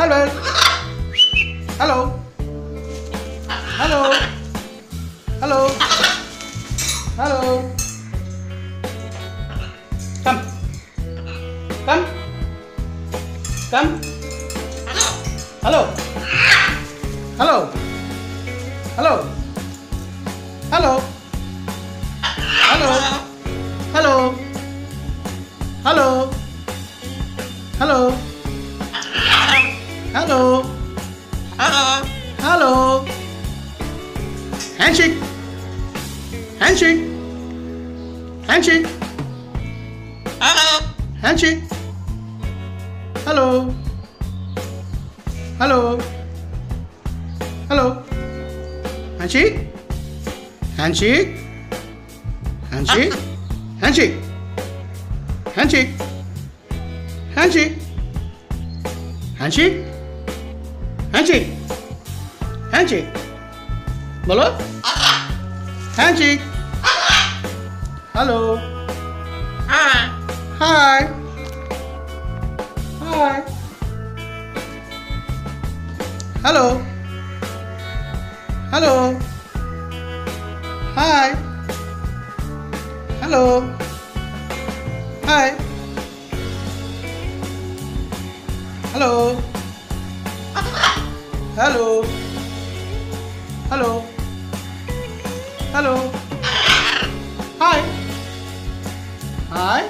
hello hello hello hello hello come come come hello hello hello hello hello hello hello Hello. Hello. Hello. Handshake. Handshake. Handshake. Hello. Handshake. Hello. Hello. Hello. Handshake. Handshake. Handshake. Handshake. Handshake. Handshake. Handshake. Handshake. Handshake. बोलो Handshake. Hello. Hi. Hi. Hi. Hello. Hello. Hi. Hello. Hi. Hello. Hello. Hello. Hello. Hi. Hi.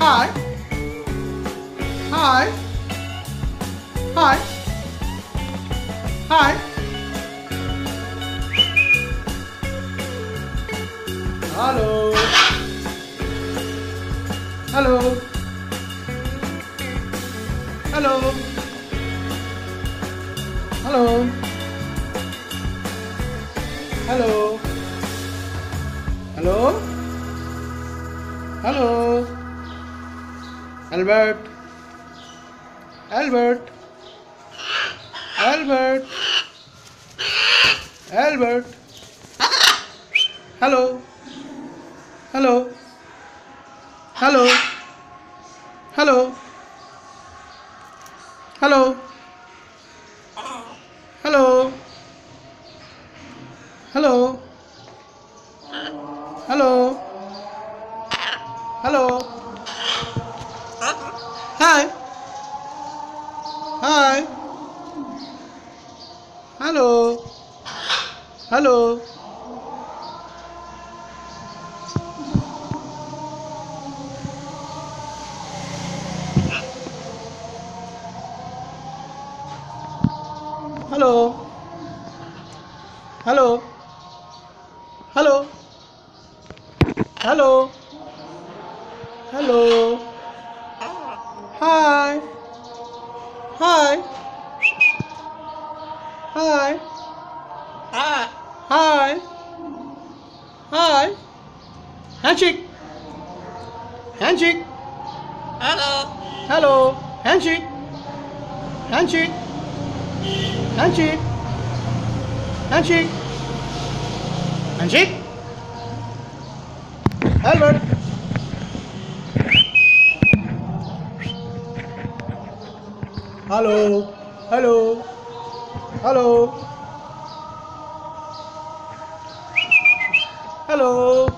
Hi. Hi. Hi. Hi. Hello. Hello. Hello. Hello. Hello. Hello. Hello. Albert. Albert. Albert. Albert. Hello. Hello. Hello. Hello. Hello. Hello. Hello. Hello. Hello. Hi. Hi. Hello. Hello. Hello. Hello. Hello. Hello. Hello. Hi. Hi. Hi. Hi. Hi. Hi. Handshake. Handshake. Hello. Hello. Handshake. Handshake. Handshake. Handshake. Handshake. Albert. Hello. Hello. Hello. Hello.